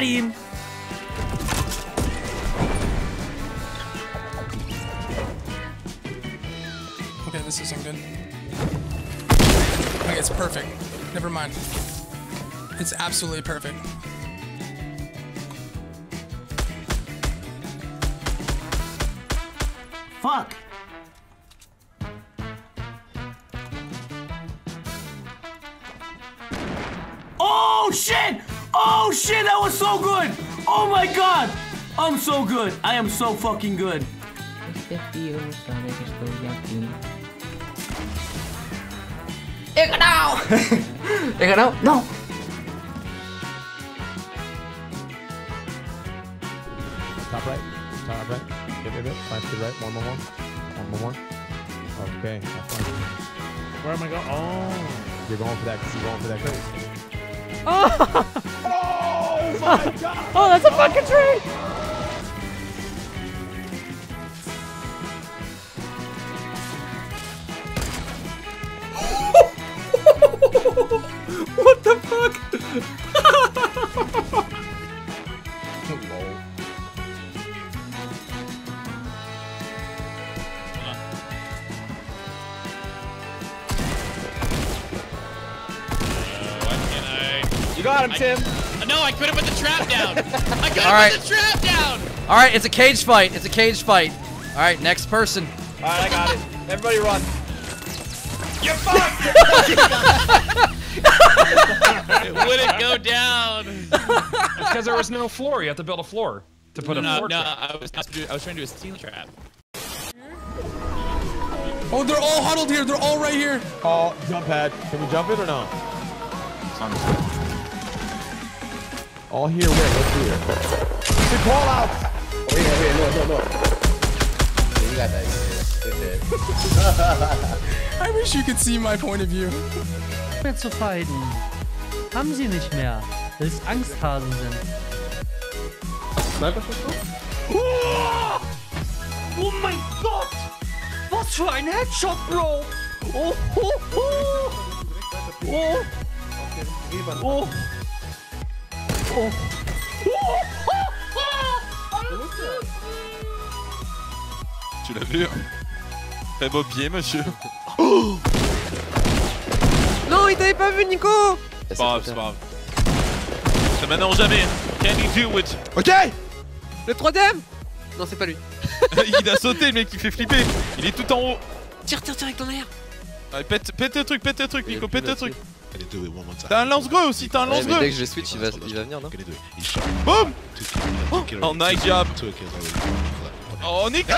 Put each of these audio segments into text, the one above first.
Got him! Okay, this isn't good. Okay, it's perfect. Never mind. It's absolutely perfect. Fuck! Oh shit! Oh shit, that was so good! Oh my god! I'm so good. I am so fucking good. He ganado. He ganado. No. Top right. Top right. Give it a bit. Five to the right. One more. One. One more. One. Okay. That's fine. Where am I going? Oh. You're going for that because you're going for that crate. Oh, Oh, that's a fucking tree. What the fuck? You got him, Tim. No, I couldn't put the trap down. I couldn't All right. put the trap down. All right, it's a cage fight. It's a cage fight. All right, next person. All right, I got it. Everybody run. You're fucked. It wouldn't go down. Because there was no floor. You have to build a floor to put No, a no, floor. no, trap. I was, I was trying to do a steel trap. Oh, they're all huddled here. They're all right here. Oh, jump pad. Can we jump it or no? All here. Where? Do it. The call out. Wait, wait, no, no, no. You got that. I wish you could see my point of view. mehr zu fighten. Haben sie nicht mehr, weil es Angsthasen sind. Oh mein Gott! Was für ein Headshot, Bro! Oh, oh, oh! Oh! Oh! Oh! Tu l'as vu hein Très beau pied, monsieur. Non, il t'avait pas vu, Nico. C'est pas grave, c'est pas grave. C'est maintenant ou jamais. Can you do it? Ok Le troisième Non, c'est pas lui. Il a sauté, le mec, il fait flipper. Il est tout en haut. Tire, tire, tire avec ton air. Allez, pète, pète le truc, pète le truc, Nico, pète le truc. T'as un lance-greu aussi, t'as un lance-greu Dès que je switch, il va, il va venir, non Boum oh En night Oh, Nickel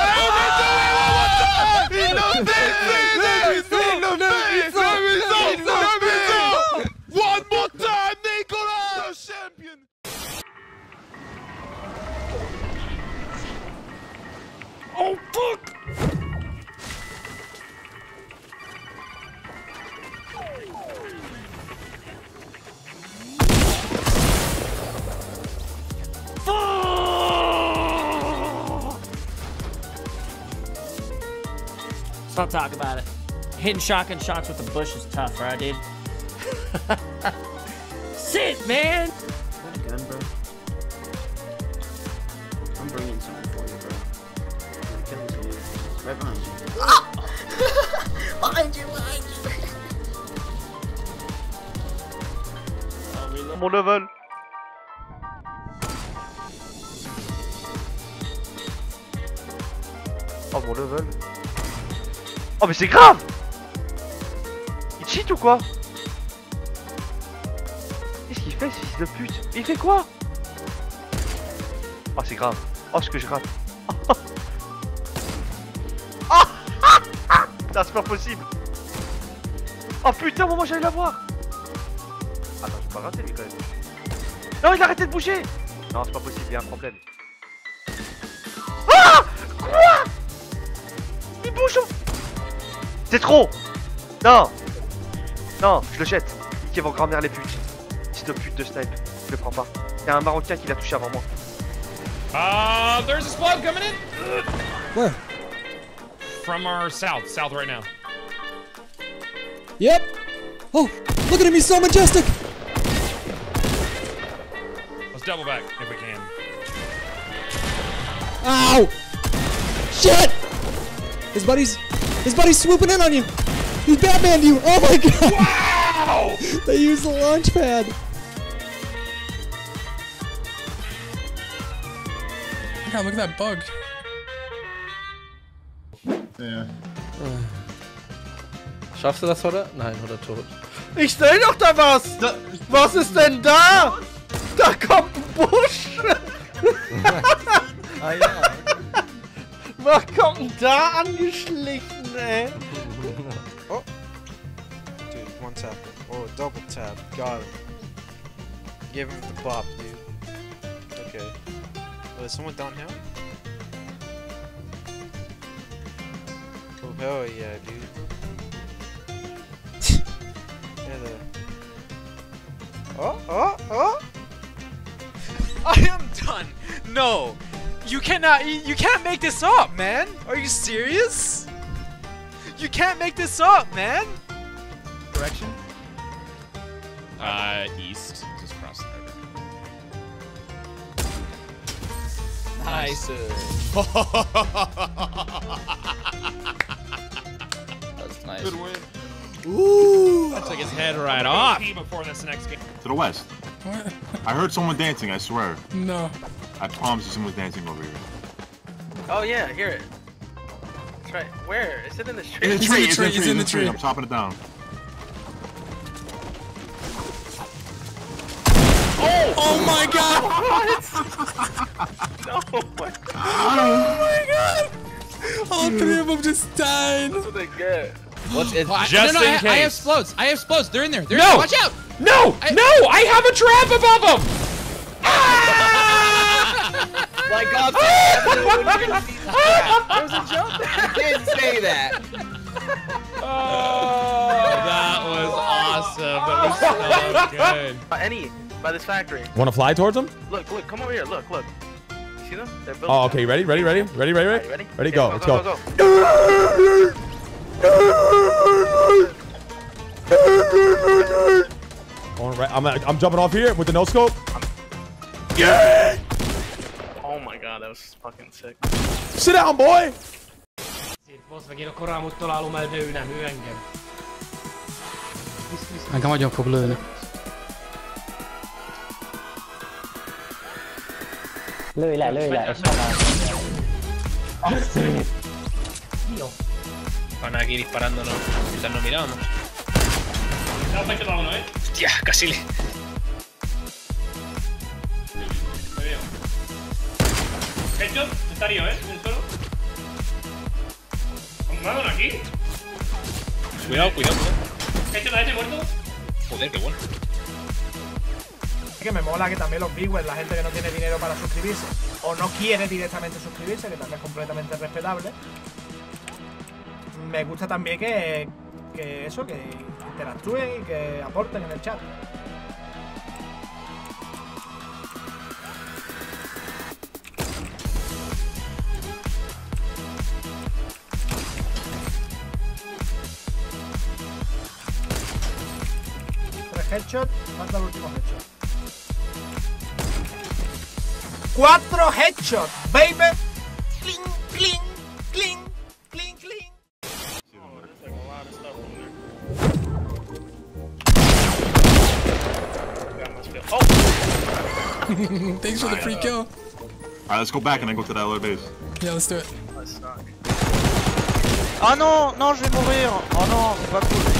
Let's not talk about it. Hitting shotgun shots with the bush is tough, right, dude? Sit, man! Gun, bro. I'm bringing something for you, bro. Killing someone. Right behind you. Ah! behind you, behind you. Mon level. Oh mon level. Oh mais c'est grave Il cheat ou quoi? Qu'est-ce qu'il fait ce fils de pute? Il fait quoi? Oh c'est grave. Oh ce que je rate. Oh Putain c'est pas possible Oh putain moment j'allais l'avoir Attends j'ai pas raté lui quand même. Non il a arrêté de bouger Non c'est pas possible, il y a un problème. C'est trop Non Non, je le jette. Qui vont grand-mère les putes. Fils de pute de snipe. Je le prends pas. Il y a un Marocain qui l'a touché avant moi. Uh, there's a squad coming in. Where? From our south, south right now. Yep. Oh, look at him. He's so majestic. Let's double back if we can. Ow! Shit! His buddy's his buddy's swooping in on you. He's Batman you. Oh my god! Wow! they used the launch pad. God, look at that bug. Ja. Schaffst du das, oder? Nein, oder tot. Ich stell doch da was! Was ist denn da? Da kommt ein Busch! ah ja. Kommt denn da angeschlichen, ey? Oh. Dude, one tap. Oh, double tap. Got him. Give him the bop, dude. Okay. Oh, is someone down here? Oh, hell yeah, dude. Oh, oh, oh! I am done. No, you cannot. You, you can't make this up, man. Are you serious? You can't make this up, man. Direction? Uh, east. Just cross the river. Nice. That's nice. Good win. Ooh! That took his head right off. Before this next game. To the west. What? I heard someone dancing, I swear. No. I promise you someone's dancing over here. Oh yeah, I hear it. That's right. Where? Is it in the tree? In the tree, it's in the tree, it's in the tree. I'm chopping it down. Oh! Oh my god! what? no! my- Oh my god! All three of them just died. That's what they get. What's it? Oh, I, Just no, no, in I, I have explodes. I have explodes. They're in there. They're No! in there. Watch out! No! I- no! I have a trap above him! My God! There's a jump. You didn't say that. Oh, That was awesome. That was so good. Uh, any by this factory. Want to fly towards him? Look, look, come over here. Look, look. You see them? They're building. Oh, okay. Ready? Ready? Ready? Ready? Ready? Are Ready? you ready? Ready? Okay, Go. Let's go. go, go. Going right. I'm, I'm jumping off here with the no scope. Oh my god, that was fucking sick. Sit down, boy! Siitä most megint a engem. Engem fog lőni. Lőj le, lőj le! Azt Dio! Aquí disparándonos mientras nos miramos. Casi le... Headshot, herido, ¿eh? En el suelo. ¿Mataron aquí? Cuidado, cuidado, cuidado. Headshot a ese muerto. Joder, qué bueno. Es que me mola que también los viewers, la gente que no tiene dinero para suscribirse o no quiere directamente suscribirse, que también es completamente respetable. Me gusta también que, que eso, que interactúen y que aporten en el chat. Tres headshots, falta el último headshot. ¡Cuatro headshots, baby! ¡Cling, cling, cling, cling, cling! Thanks for the free kill. Alright, let's go back and then go to that other base. Yeah, let's do it. Oh non, non, je vais mourir. Oh non, c'est pas cool.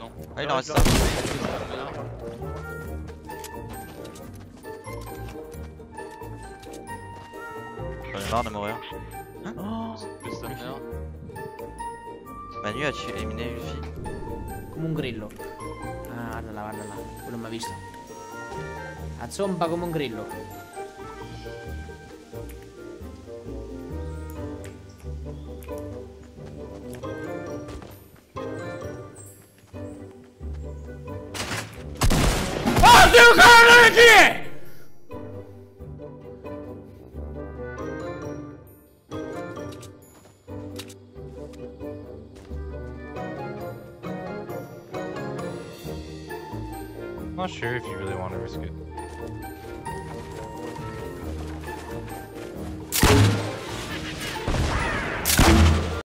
open. I know, it's down. J'en ai marre de mourir. Hein oh, Manu a tué, éliminé une fille. Come un grillo. Ah, guarda là, guarda là. Quello m'ha visto. A zomba come un grillo. Not sure if you really want to risk it.